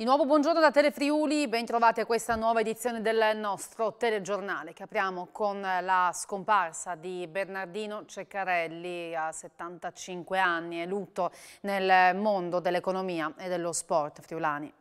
Di nuovo buongiorno da Telefriuli, ben trovati a questa nuova edizione del nostro telegiornale che apriamo con la scomparsa di Bernardino Ceccarelli a 75 anni e lutto nel mondo dell'economia e dello sport friulani.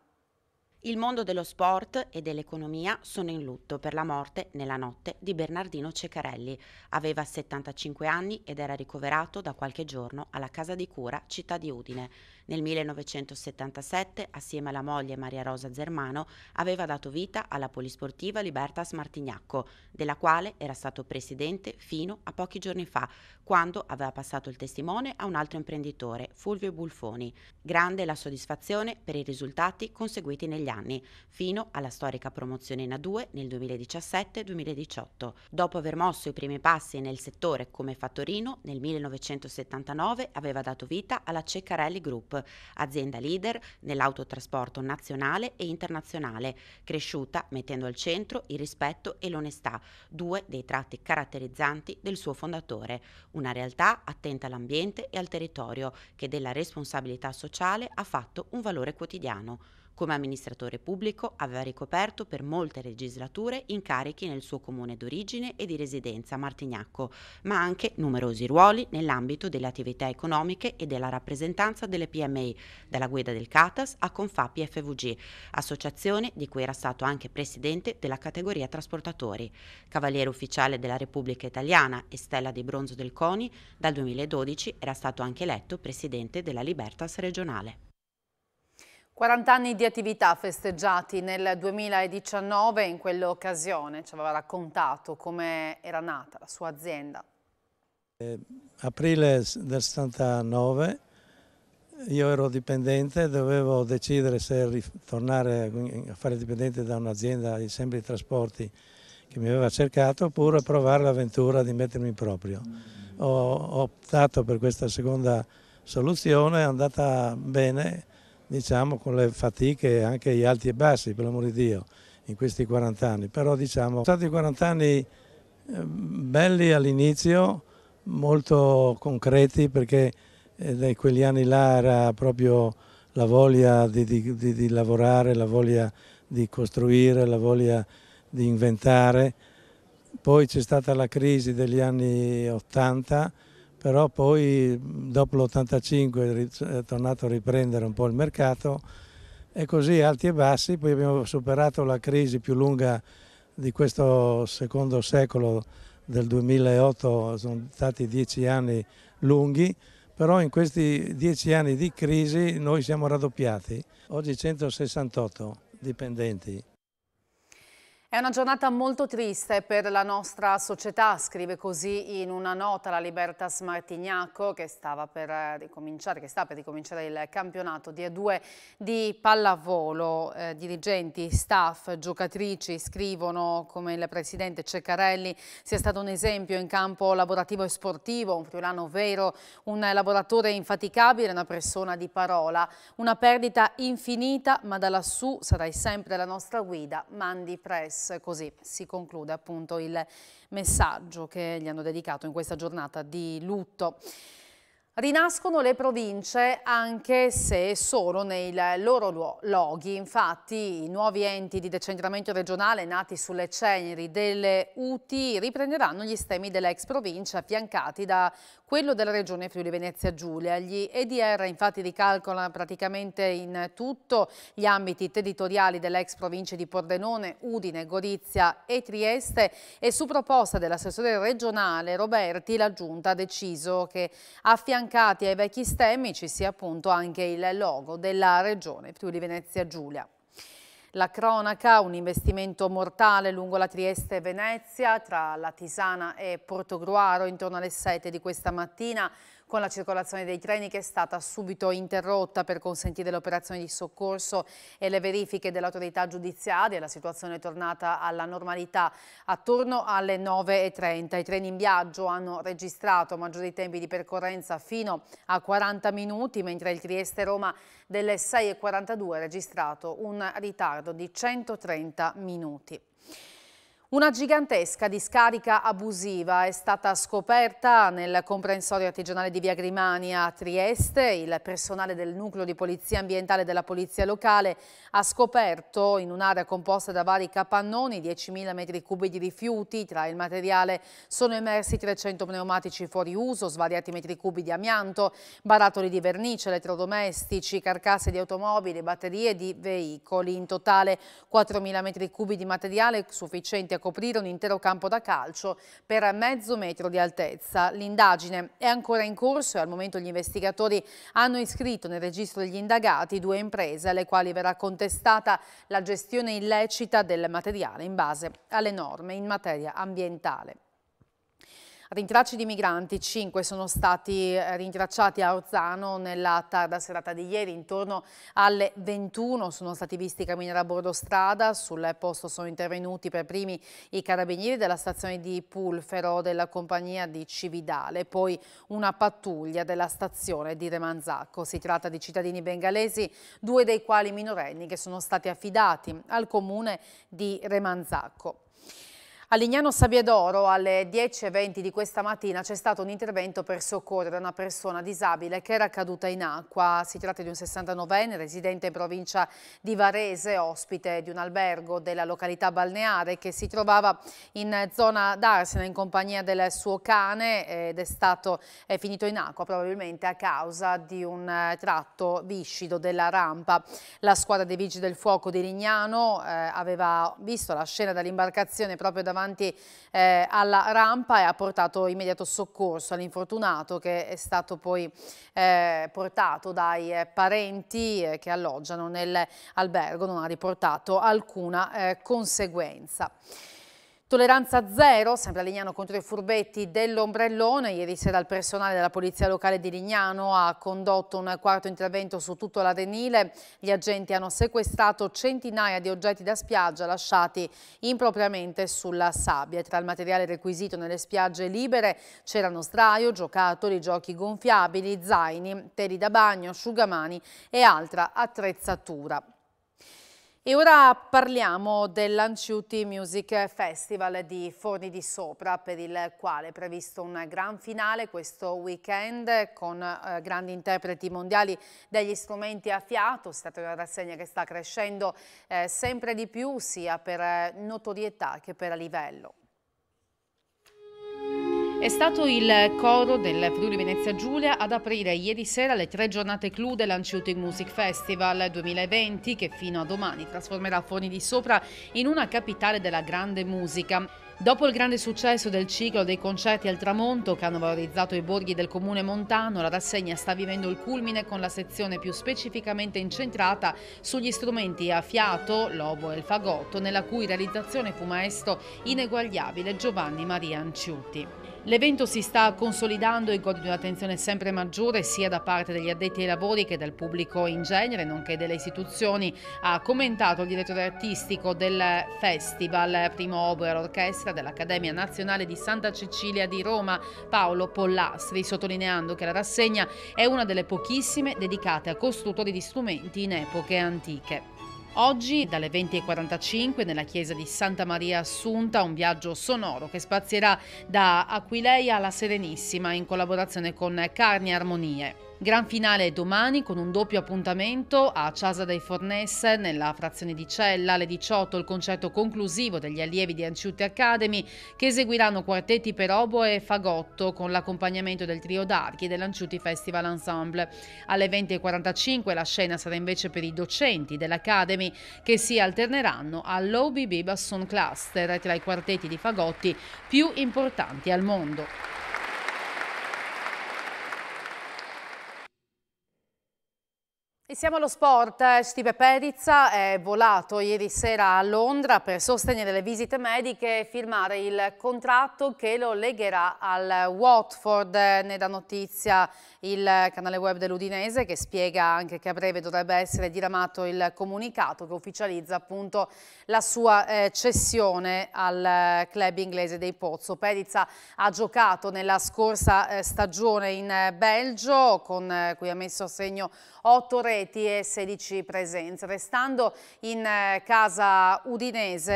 Il mondo dello sport e dell'economia sono in lutto per la morte nella notte di Bernardino Ceccarelli. Aveva 75 anni ed era ricoverato da qualche giorno alla casa di cura città di Udine. Nel 1977, assieme alla moglie Maria Rosa Zermano, aveva dato vita alla polisportiva Libertas Martignacco, della quale era stato presidente fino a pochi giorni fa, quando aveva passato il testimone a un altro imprenditore, Fulvio Bulfoni. Grande la soddisfazione per i risultati conseguiti negli anni, fino alla storica promozione in A2 nel 2017-2018. Dopo aver mosso i primi passi nel settore come fattorino, nel 1979 aveva dato vita alla Ceccarelli Group, azienda leader nell'autotrasporto nazionale e internazionale, cresciuta mettendo al centro il rispetto e l'onestà, due dei tratti caratterizzanti del suo fondatore, una realtà attenta all'ambiente e al territorio che della responsabilità sociale ha fatto un valore quotidiano. Come amministratore pubblico aveva ricoperto per molte legislature incarichi nel suo comune d'origine e di residenza Martignacco, ma anche numerosi ruoli nell'ambito delle attività economiche e della rappresentanza delle PMI, dalla guida del CATAS a Confapi FVG, associazione di cui era stato anche presidente della categoria trasportatori. Cavaliere ufficiale della Repubblica Italiana e stella di bronzo del CONI, dal 2012 era stato anche eletto presidente della Libertas regionale. 40 anni di attività festeggiati nel 2019, in quell'occasione ci aveva raccontato come era nata la sua azienda. Eh, aprile del 79 io ero dipendente, dovevo decidere se tornare a fare dipendente da un'azienda di sempre trasporti che mi aveva cercato oppure provare l'avventura di mettermi in proprio. Ho, ho optato per questa seconda soluzione, è andata bene, diciamo con le fatiche anche gli alti e bassi per l'amor di Dio in questi 40 anni, però diciamo sono stati 40 anni eh, belli all'inizio, molto concreti perché eh, in quegli anni là era proprio la voglia di, di, di, di lavorare, la voglia di costruire, la voglia di inventare, poi c'è stata la crisi degli anni 80 però poi dopo l'85 è tornato a riprendere un po' il mercato e così alti e bassi, poi abbiamo superato la crisi più lunga di questo secondo secolo del 2008, sono stati dieci anni lunghi, però in questi dieci anni di crisi noi siamo raddoppiati, oggi 168 dipendenti. È una giornata molto triste per la nostra società, scrive così in una nota la Libertas Martignacco che stava per eh, ricominciare, che sta per ricominciare il campionato di A2 di pallavolo. Eh, dirigenti, staff, giocatrici scrivono come il presidente Ceccarelli sia stato un esempio in campo lavorativo e sportivo, un friulano vero, un lavoratore infaticabile, una persona di parola, una perdita infinita ma da lassù sarai sempre la nostra guida, mandi presto così si conclude appunto il messaggio che gli hanno dedicato in questa giornata di lutto. Rinascono le province anche se solo nei loro loghi, infatti i nuovi enti di decentramento regionale nati sulle ceneri delle UTI riprenderanno gli stemmi dell'ex provincia affiancati da quello della regione Friuli Venezia Giulia. Gli EDR infatti ricalcolano praticamente in tutto gli ambiti territoriali dell'ex provincia di Pordenone, Udine, Gorizia e Trieste e su proposta dell'assessore regionale Roberti la giunta ha deciso che affiancare affiancati ai vecchi stemmi ci sia appunto anche il logo della regione Friuli Venezia Giulia. La cronaca, un investimento mortale lungo la Trieste-Venezia tra la Tisana e Portogruaro intorno alle 7 di questa mattina con la circolazione dei treni che è stata subito interrotta per consentire le operazioni di soccorso e le verifiche dell'autorità giudiziaria. La situazione è tornata alla normalità attorno alle 9.30. I treni in viaggio hanno registrato maggiori tempi di percorrenza fino a 40 minuti, mentre il Trieste-Roma delle 6.42 ha registrato un ritardo di 130 minuti. Una gigantesca discarica abusiva è stata scoperta nel comprensorio artigianale di Via Grimani a Trieste. Il personale del nucleo di polizia ambientale della polizia locale ha scoperto in un'area composta da vari capannoni 10.000 metri cubi di rifiuti. Tra il materiale sono emersi 300 pneumatici fuori uso, svariati metri cubi di amianto, barattoli di vernice, elettrodomestici, carcasse di automobili, batterie di veicoli. In totale 4.000 metri cubi di materiale sufficienti a coprire un intero campo da calcio per mezzo metro di altezza. L'indagine è ancora in corso e al momento gli investigatori hanno iscritto nel registro degli indagati due imprese alle quali verrà contestata la gestione illecita del materiale in base alle norme in materia ambientale. Rintracci di migranti, 5 sono stati eh, rintracciati a Orzano nella tarda serata di ieri, intorno alle 21 sono stati visti camminare a bordo strada, sul posto sono intervenuti per primi i carabinieri della stazione di Pulfero della compagnia di Cividale, poi una pattuglia della stazione di Remanzacco. Si tratta di cittadini bengalesi, due dei quali minorenni che sono stati affidati al comune di Remanzacco. A Lignano Sabbiadoro alle 10.20 di questa mattina c'è stato un intervento per soccorrere una persona disabile che era caduta in acqua. Si tratta di un 69enne residente in provincia di Varese, ospite di un albergo della località balneare che si trovava in zona d'Arsena in compagnia del suo cane ed è stato è finito in acqua probabilmente a causa di un eh, tratto viscido della rampa. La squadra dei Vigili del Fuoco di Lignano eh, aveva visto la scena dell'imbarcazione proprio davanti davanti eh, alla rampa e ha portato immediato soccorso all'infortunato che è stato poi eh, portato dai eh, parenti eh, che alloggiano nell'albergo, non ha riportato alcuna eh, conseguenza. Tolleranza zero, sempre a Lignano contro i furbetti dell'ombrellone. Ieri sera il personale della Polizia Locale di Lignano ha condotto un quarto intervento su tutto l'Arenile. Gli agenti hanno sequestrato centinaia di oggetti da spiaggia lasciati impropriamente sulla sabbia. Tra il materiale requisito nelle spiagge libere c'erano sdraio, giocattoli, giochi gonfiabili, zaini, teli da bagno, asciugamani e altra attrezzatura. E ora parliamo dell'Anciuti Music Festival di Forni di Sopra per il quale è previsto un gran finale questo weekend con eh, grandi interpreti mondiali degli strumenti a fiato. Tratta di una rassegna che sta crescendo eh, sempre di più sia per eh, notorietà che per livello. È stato il coro del Friuli Venezia Giulia ad aprire ieri sera le tre giornate clou dell'Anciuting Music Festival 2020 che fino a domani trasformerà Forni di Sopra in una capitale della grande musica. Dopo il grande successo del ciclo dei concerti al tramonto che hanno valorizzato i borghi del comune montano, la rassegna sta vivendo il culmine con la sezione più specificamente incentrata sugli strumenti a fiato, l'obo e il fagotto, nella cui realizzazione fu maestro ineguagliabile Giovanni Maria Anciuti. L'evento si sta consolidando e gode di un'attenzione sempre maggiore sia da parte degli addetti ai lavori che del pubblico in genere, nonché delle istituzioni, ha commentato il direttore artistico del festival Primo Oboe all'Orchestra dell'Accademia Nazionale di Santa Cecilia di Roma, Paolo Pollastri, sottolineando che la rassegna è una delle pochissime dedicate a costruttori di strumenti in epoche antiche. Oggi dalle 20.45 nella chiesa di Santa Maria Assunta un viaggio sonoro che spazierà da Aquileia alla Serenissima in collaborazione con Carni Armonie. Gran finale domani con un doppio appuntamento a Ciasa dei Fornes nella frazione di Cella alle 18 il concerto conclusivo degli allievi di Anciuti Academy che eseguiranno quartetti per oboe e fagotto con l'accompagnamento del trio d'archi dell'Anciuti Festival Ensemble. Alle 20.45 la scena sarà invece per i docenti dell'Academy che si alterneranno all'OBB Basson Cluster tra i quartetti di fagotti più importanti al mondo. E siamo allo sport. Steve Perizza è volato ieri sera a Londra per sostenere le visite mediche e firmare il contratto che lo legherà al Watford. Ne dà notizia il canale web dell'Udinese che spiega anche che a breve dovrebbe essere diramato il comunicato che ufficializza appunto la sua eh, cessione al club inglese dei Pozzo. Perizza ha giocato nella scorsa eh, stagione in Belgio con eh, cui ha messo a segno 8 reti reti e 16 presenze. Restando in eh, casa udinese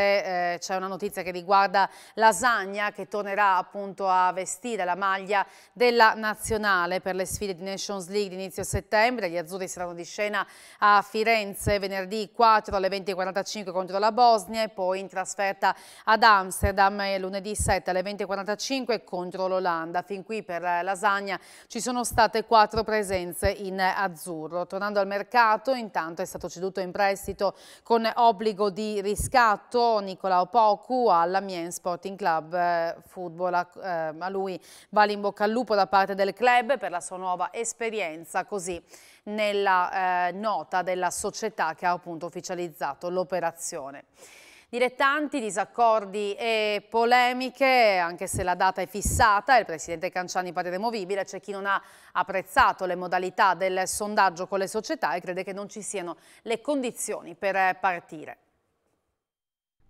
eh, c'è una notizia che riguarda Lasagna che tornerà appunto a vestire la maglia della nazionale per le sfide di Nations League di inizio settembre. Gli azzurri saranno di scena a Firenze venerdì 4 alle 20.45 contro la Bosnia e poi in trasferta ad Amsterdam lunedì 7 alle 20.45 contro l'Olanda. Fin qui per Lasagna ci sono state quattro presenze in azzurro. Tornando al mercato, intanto è stato ceduto in prestito con obbligo di riscatto Nicolao Pocu all'Amiens Sporting Club eh, Football. Eh, a lui va in bocca al lupo da parte del club per la sua nuova esperienza, così nella eh, nota della società che ha appunto ufficializzato l'operazione. Dilettanti, disaccordi e polemiche, anche se la data è fissata, il Presidente Canciani pare removibile, c'è chi non ha apprezzato le modalità del sondaggio con le società e crede che non ci siano le condizioni per partire.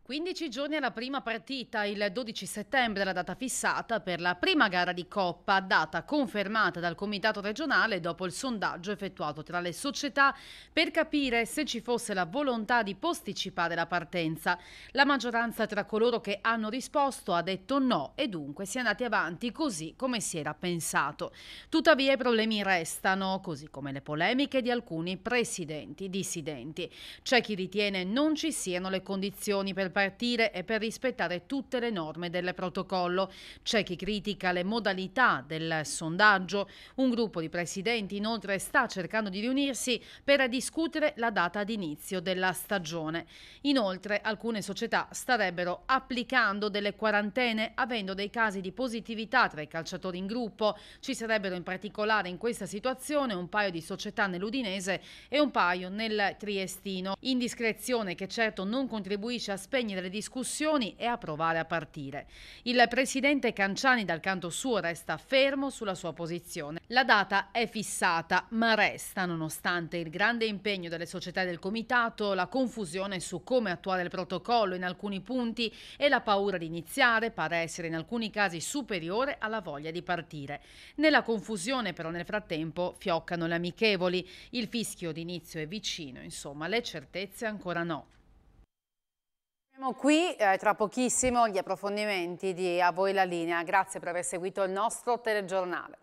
15 giorni alla prima partita, il 12 settembre la data fissata per la prima gara di Coppa, data confermata dal Comitato regionale dopo il sondaggio effettuato tra le società per capire se ci fosse la volontà di posticipare la partenza. La maggioranza tra coloro che hanno risposto ha detto no e dunque si è andati avanti così come si era pensato. Tuttavia i problemi restano, così come le polemiche di alcuni presidenti dissidenti. C'è chi ritiene non ci siano le condizioni per partire e per rispettare tutte le norme del protocollo. C'è chi critica le modalità del sondaggio. Un gruppo di presidenti inoltre sta cercando di riunirsi per discutere la data d'inizio della stagione. Inoltre alcune società starebbero applicando delle quarantene avendo dei casi di positività tra i calciatori in gruppo. Ci sarebbero in particolare in questa situazione un paio di società nell'Udinese e un paio nel Triestino. Indiscrezione che certo non contribuisce a spegnere spegnere le discussioni e a provare a partire. Il presidente Canciani dal canto suo resta fermo sulla sua posizione. La data è fissata, ma resta, nonostante il grande impegno delle società e del comitato, la confusione su come attuare il protocollo in alcuni punti e la paura di iniziare pare essere in alcuni casi superiore alla voglia di partire. Nella confusione però nel frattempo fioccano le amichevoli, il fischio d'inizio è vicino, insomma le certezze ancora no. Siamo qui eh, tra pochissimo gli approfondimenti di A voi la linea. Grazie per aver seguito il nostro telegiornale.